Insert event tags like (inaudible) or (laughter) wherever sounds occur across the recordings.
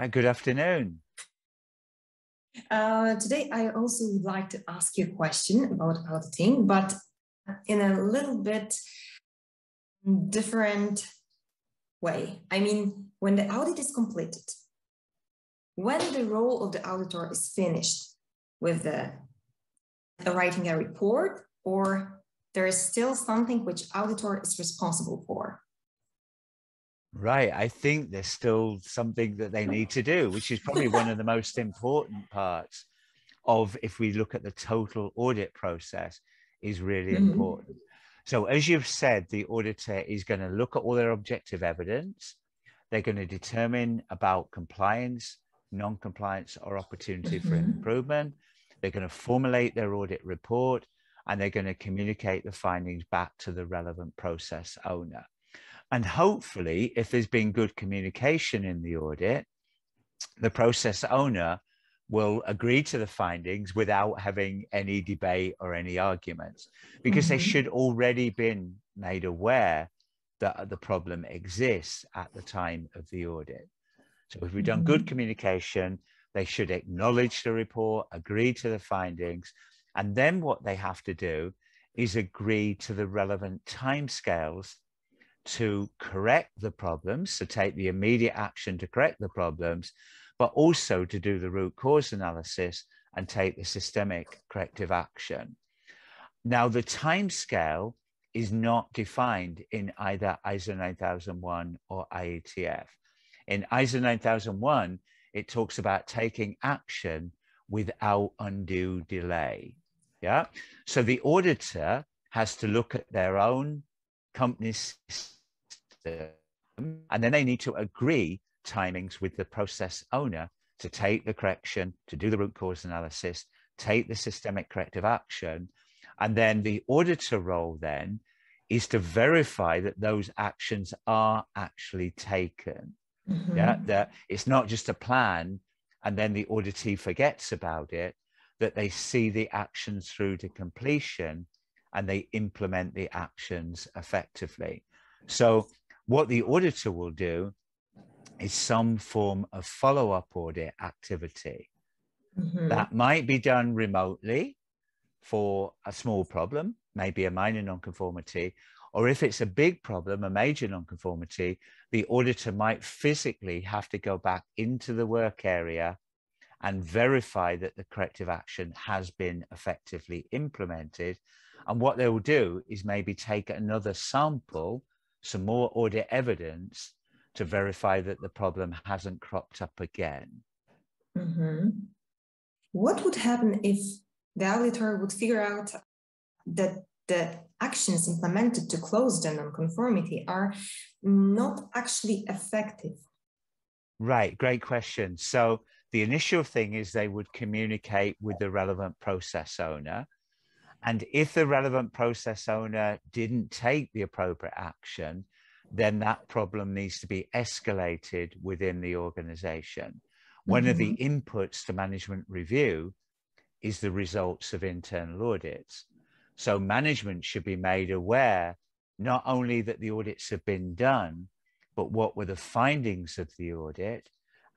Uh, good afternoon. Uh, today, I also would like to ask you a question about auditing, but in a little bit different way. I mean, when the audit is completed, when the role of the auditor is finished with the writing a report, or there is still something which auditor is responsible for. Right. I think there's still something that they need to do, which is probably one of the most important parts of if we look at the total audit process is really mm-hmm. important. So as you've said, the auditor is going to look at all their objective evidence. They're going to determine about compliance, non-compliance or opportunity mm-hmm. for improvement. They're going to formulate their audit report and they're going to communicate the findings back to the relevant process owner. And hopefully, if there's been good communication in the audit, the process owner will agree to the findings without having any debate or any arguments because mm-hmm. they should already been made aware that the problem exists at the time of the audit. So if we've done good mm-hmm. communication, they should acknowledge the report, agree to the findings, and then what they have to do is agree to the relevant timescales to correct the problems, to take the immediate action to correct the problems, but also to do the root cause analysis and take the systemic corrective action. Now, the time scale is not defined in either ISO 9001 or IATF. In ISO 9001, it talks about taking action without undue delay. Yeah. So the auditor has to look at their own company's system, and then they need to agree timings with the process owner to take the correction, to do the root cause analysis, take the systemic corrective action. And then the auditor role then is to verify that those actions are actually taken. Mm-hmm. Yeah, that it's not just a plan and then the auditee forgets about it, that they see the actions through to completion and they implement the actions effectively. So, what the auditor will do is some form of follow up audit activity mm-hmm. that might be done remotely for a small problem, maybe a minor nonconformity, or if it's a big problem, a major nonconformity, the auditor might physically have to go back into the work area and verify that the corrective action has been effectively implemented. And what they will do is maybe take another sample, some more audit evidence to verify that the problem hasn't cropped up again. Mm-hmm. What would happen if the auditor would figure out that the actions implemented to close the nonconformity are not actually effective? Right, great question. So the initial thing is they would communicate with the relevant process owner. And if the relevant process owner didn't take the appropriate action, then that problem needs to be escalated within the organization. One mm-hmm. of the mm-hmm. inputs to management review is the results of internal audits. So management should be made aware not only that the audits have been done, but what were the findings of the audit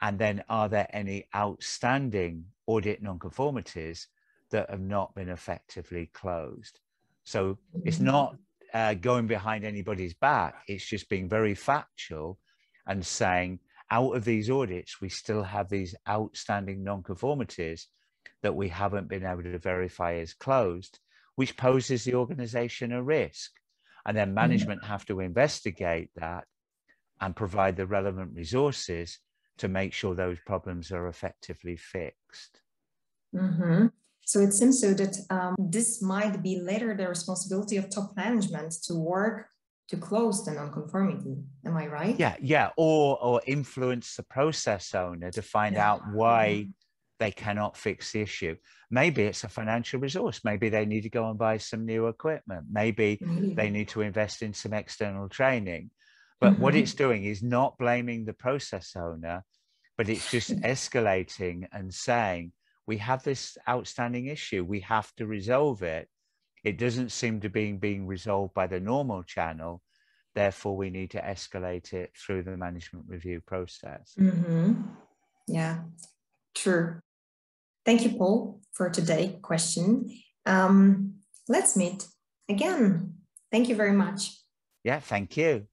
and then, are there any outstanding audit nonconformities that have not been effectively closed? So it's mm-hmm. not uh, going behind anybody's back. It's just being very factual and saying, out of these audits, we still have these outstanding nonconformities that we haven't been able to verify as closed, which poses the organization a risk. And then mm-hmm. management have to investigate that and provide the relevant resources to make sure those problems are effectively fixed. Mm-hmm. So it seems so that um, this might be later the responsibility of top management to work to close the nonconformity. Am I right? Yeah, yeah, or or influence the process owner to find yeah. out why mm-hmm. they cannot fix the issue. Maybe it's a financial resource. Maybe they need to go and buy some new equipment. Maybe mm-hmm. they need to invest in some external training. But mm-hmm. what it's doing is not blaming the process owner, but it's just (laughs) escalating and saying, we have this outstanding issue. We have to resolve it. It doesn't seem to be being resolved by the normal channel. Therefore, we need to escalate it through the management review process. Mm-hmm. Yeah, true. Thank you, Paul, for today question. Um, let's meet again. Thank you very much. Yeah, thank you.